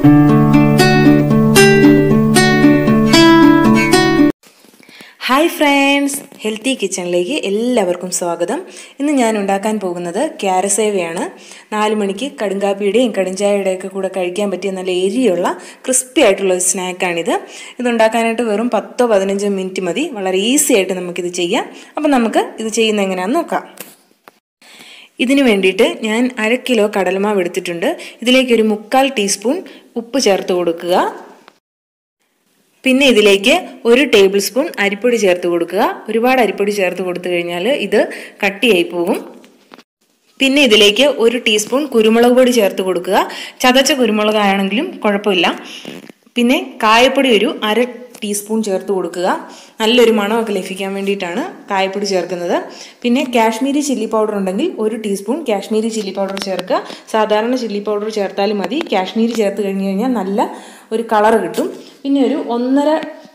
Hi friends healthy കിച്ചണിലേക്ക് എല്ലാവർക്കും സ്വാഗതം. ഇന്ന് ഞാൻ ഉണ്ടാക്കാൻ പോകുന്നത് ക്യാരസേവയാണ്. നാല് മണിക്ക് കടുങ്കാപ്പിയുടെയും കടുംചായയുടെയൊക്കെ കൂടെ കഴിക്കാൻ പറ്റിയ നല്ല എരിയുള്ള ക്രിസ്പി ആയിട്ടുള്ള ഒരു സ്നാക്കാണിത്. ഇത് ഉണ്ടാക്കാനായിട്ട് വെറും പത്തോ പതിനഞ്ചോ മിനിറ്റ് മതി. വളരെ ഈസി ആയിട്ട് നമുക്കിത് ചെയ്യാം. അപ്പം നമുക്ക് ഇത് ചെയ്യുന്ന എങ്ങനെയാണെന്ന് നോക്കാം. ഇതിനു വേണ്ടിയിട്ട് ഞാൻ അര കിലോ കടലമാവ് എടുത്തിട്ടുണ്ട്. ഇതിലേക്ക് ഒരു മുക്കാൽ ടീസ്പൂൺ ഉപ്പ് ചേർത്ത് കൊടുക്കുക. പിന്നെ ഇതിലേക്ക് ഒരു ടേബിൾ സ്പൂൺ അരിപ്പൊടി ചേർത്ത് കൊടുക്കുക. ഒരുപാട് അരിപ്പൊടി ചേർത്ത് കൊടുത്തു കഴിഞ്ഞാൽ ഇത് കട്ടിയായി പോകും പിന്നെ ഇതിലേക്ക് ഒരു ടീസ്പൂൺ കുരുമുളക് പൊടി ചേർത്ത് കൊടുക്കുക. ചതച്ച കുരുമുളകാണെങ്കിലും കുഴപ്പമില്ല. പിന്നെ കായപ്പൊടി ഒരു അര ടീസ്പൂൺ ചേർത്ത് കൊടുക്കുക. നല്ലൊരു മണമൊക്കെ ലഭിക്കാൻ വേണ്ടിയിട്ടാണ് കായപ്പൊടി ചേർക്കുന്നത്. പിന്നെ കാശ്മീരി ചില്ലി പൗഡർ ഉണ്ടെങ്കിൽ ഒരു ടീസ്പൂൺ കാശ്മീരി ചില്ലി പൗഡർ ചേർക്കുക. സാധാരണ ചില്ലി പൗഡർ ചേർത്താലും മതി. കാശ്മീരി ചേർത്ത് കഴിഞ്ഞ് കഴിഞ്ഞാൽ നല്ല ഒരു കളർ കിട്ടും. പിന്നെ ഒരു ഒന്നര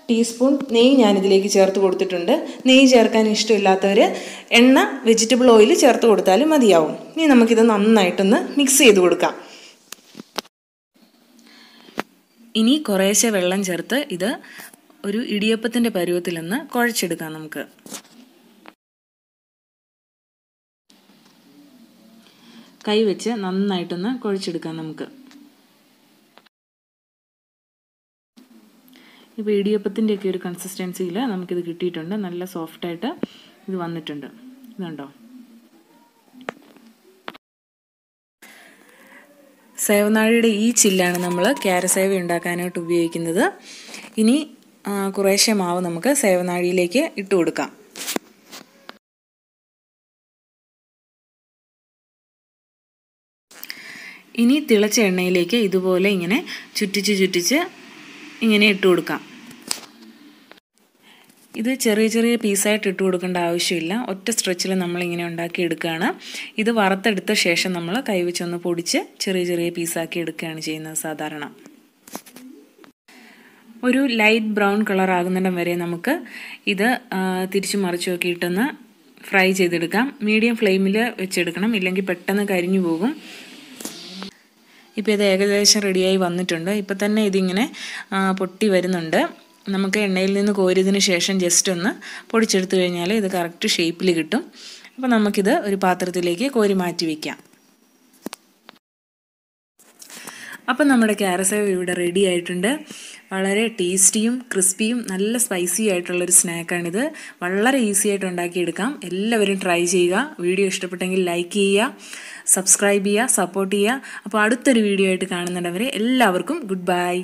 ടീസ്പൂൺ നെയ്യ് ഞാനിതിലേക്ക് ചേർത്ത് കൊടുത്തിട്ടുണ്ട്. നെയ്യ് ചേർക്കാൻ ഇഷ്ടമില്ലാത്തവർ എണ്ണ വെജിറ്റബിൾ ഓയിൽ ചേർത്ത് കൊടുത്താലും മതിയാവും. ഇനി നമുക്കിത് നന്നായിട്ടൊന്ന് മിക്സ് ചെയ്ത് കൊടുക്കാം. ഇനി കുറേശ്ശെ വെള്ളം ചേർത്ത് ഇത് ഒരു ഇടിയപ്പത്തിന്റെ പരുവത്തിൽ നിന്ന് കുഴച്ചെടുക്കാം നമുക്ക്. കൈ വെച്ച് നന്നായിട്ടൊന്ന് കുഴച്ചെടുക്കാം നമുക്ക്. ഇപ്പോൾ ഇടിയപ്പത്തിന്റെയൊക്കെ ഒരു കൺസിസ്റ്റൻസിയിൽ നമുക്കിത് കിട്ടിയിട്ടുണ്ട്. നല്ല സോഫ്റ്റായിട്ട് ഇത് വന്നിട്ടുണ്ട്. ഇതുണ്ടോ? സേവനാഴിയുടെ ഈ ചില്ലാണ് നമ്മൾ ക്യാരസേവ ഉണ്ടാക്കാനായിട്ട് ഉപയോഗിക്കുന്നത്. ഇനി കുറേശ്ശെ മാവ് നമുക്ക് സേവനാഴിയിലേക്ക് ഇട്ട് കൊടുക്കാം. ഇനി തിളച്ച എണ്ണയിലേക്ക് ഇതുപോലെ ഇങ്ങനെ ചുറ്റിച്ച് ചുറ്റിച്ച് ഇങ്ങനെ ഇട്ട് കൊടുക്കാം. ഇത് ചെറിയ ചെറിയ പീസായിട്ട് ഇട്ട് കൊടുക്കേണ്ട ആവശ്യമില്ല. ഒറ്റ സ്ട്രെച്ചിൽ നമ്മളിങ്ങനെ ഉണ്ടാക്കി എടുക്കുകയാണ്. ഇത് വറുത്തെടുത്ത ശേഷം നമ്മൾ കൈവച്ചൊന്ന് പൊടിച്ച് ചെറിയ ചെറിയ പീസാക്കി എടുക്കുകയാണ് ചെയ്യുന്നത് സാധാരണ. ഒരു ലൈറ്റ് ബ്രൗൺ കളർ ആകുന്നിടം വരെ നമുക്ക് ഇത് തിരിച്ചു മറിച്ച് നോക്കിയിട്ടൊന്ന് ഫ്രൈ ചെയ്തെടുക്കാം. മീഡിയം ഫ്ലെയിമിൽ വെച്ചെടുക്കണം. ഇല്ലെങ്കിൽ പെട്ടെന്ന് കരിഞ്ഞു പോകും. ഇപ്പോൾ ഇത് ഏകദേശം റെഡിയായി വന്നിട്ടുണ്ട്. ഇപ്പോൾ തന്നെ ഇതിങ്ങനെ പൊട്ടി വരുന്നുണ്ട്. നമുക്ക് എണ്ണയിൽ നിന്ന് കോരിയതിന് ശേഷം ജസ്റ്റ് ഒന്ന് പൊടിച്ചെടുത്തു കഴിഞ്ഞാൽ ഇത് കറക്റ്റ് ഷേപ്പിൽ കിട്ടും. അപ്പോൾ നമുക്കിത് ഒരു പാത്രത്തിലേക്ക് കോരി മാറ്റി വയ്ക്കാം അപ്പം നമ്മുടെ ക്യാരസേവ് ഇവിടെ റെഡി ആയിട്ടുണ്ട്. വളരെ ടേസ്റ്റിയും ക്രിസ്പിയും നല്ല സ്പൈസി ആയിട്ടുള്ളൊരു സ്നാക്കാണിത് വളരെ ഈസി ആയിട്ട് ഉണ്ടാക്കിയെടുക്കാം. എല്ലാവരും ട്രൈ ചെയ്യുക. വീഡിയോ ഇഷ്ടപ്പെട്ടെങ്കിൽ ലൈക്ക് ചെയ്യുക സബ്സ്ക്രൈബ് ചെയ്യുക സപ്പോർട്ട് ചെയ്യുക. അപ്പോൾ അടുത്തൊരു വീഡിയോ ആയിട്ട് കാണുന്നുണ്ടവരെ എല്ലാവർക്കും ഗുഡ് ബൈ